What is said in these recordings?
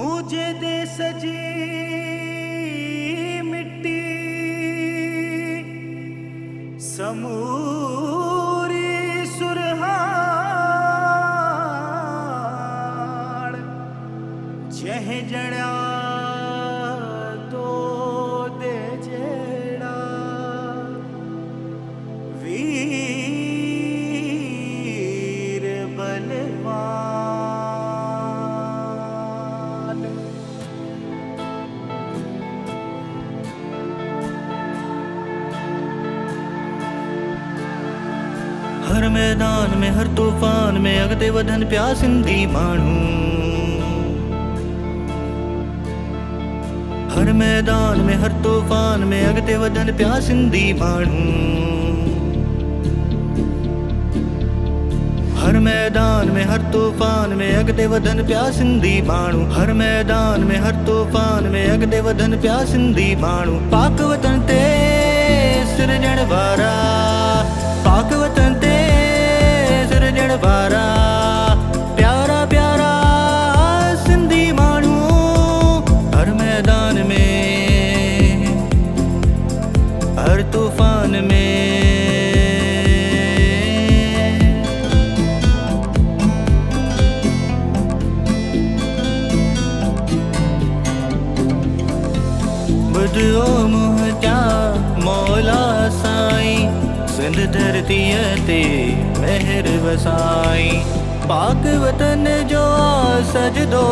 मुझे दे सजी मिट्टी। समूरी सुरहाड़ छह जड़ा हर मैदान में, हर तूफ़ान में, अगते वधन प्यासिंदी माण्हू हर मैदान में, हर तूफ़ान में, अगते वधन प्यासिंदी माण्हू हर मैदान में, हर तूफ़ान में, अगते वधन प्यासिंदी माण्हू हर मैदान में, हर तूफ़ान में, अगते वधन प्यासिंदी माण्हू पाक वतन ते सिरजण वारा पाक वतन ते वारा, प्यारा प्यारा, सिंधी माण्हू हर मैदान में, हर तूफ़ान में। ॿुधो मुंहिंजा, मौला सिंध धरतीअ ते महर वसाई पाक वतन जो सजदो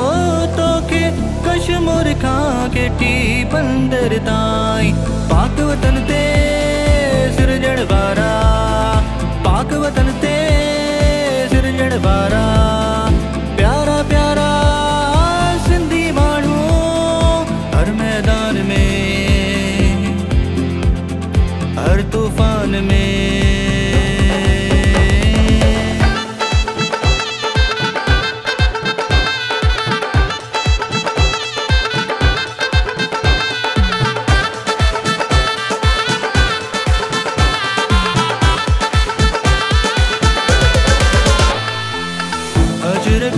तोखे, कश्मीर खां केटी बंदर ताईं। पाक वतन ते